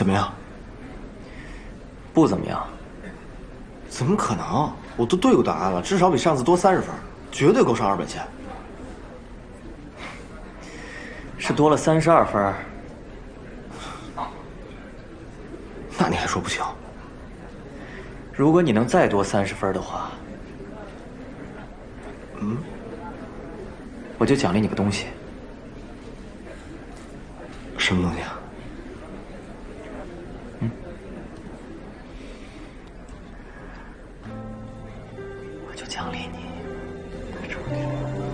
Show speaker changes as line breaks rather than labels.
怎么样？
不怎么样。
怎么可能？我都对过答案了，至少比上次多三十分，绝对够上二本线。
是多了三十二分。
那你还说不行？
如果你能再多三十分的话，
嗯，
我就奖励你个东西。
什么东西啊？
奖励你，出去。